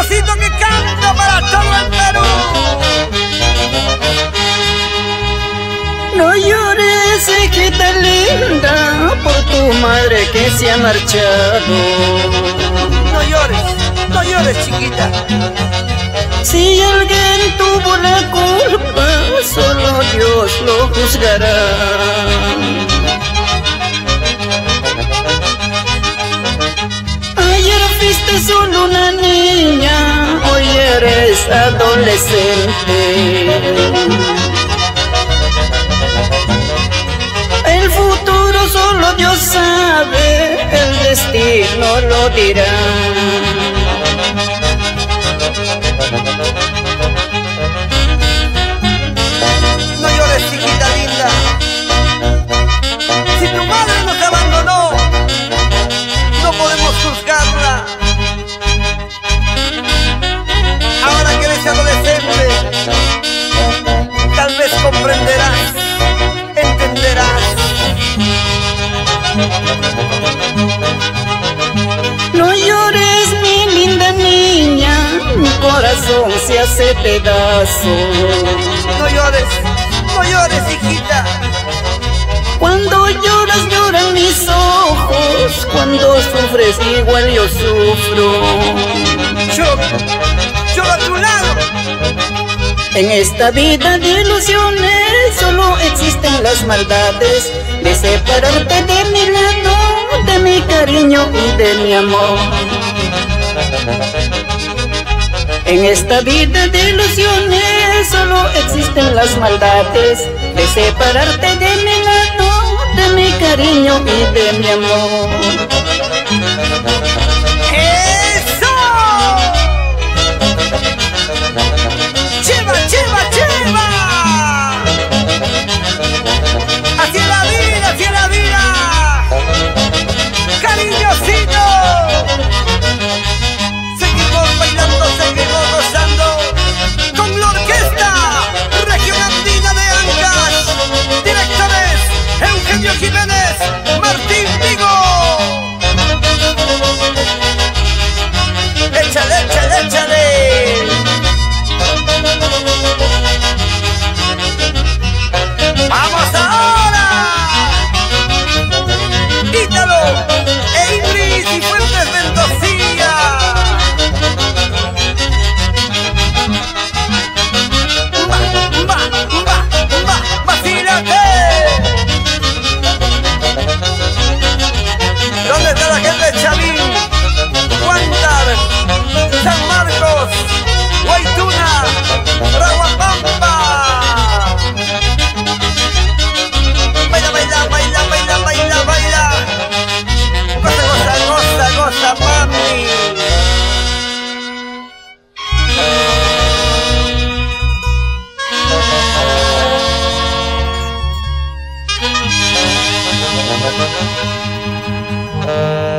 pedacito que canta para todo el Perú. No llores, hijita linda, por tu madre que se ha marchado. No llores, no llores, chiquita. Si alguien tuvo la culpa, solo Dios lo juzgará. Adolescente. El futuro solo Dios sabe, el destino lo dirá. Corazón se hace pedazo. No llores, no llores, hijita. Cuando lloras, lloran mis ojos, cuando sufres, igual yo sufro. Yo, yo a tu lado. En esta vida de ilusiones solo existen las maldades de separarte de mi lado, de mi cariño y de mi amor. En esta vida de ilusiones solo existen las maldades de separarte de mi lado, de mi cariño y de mi amor. Thank you.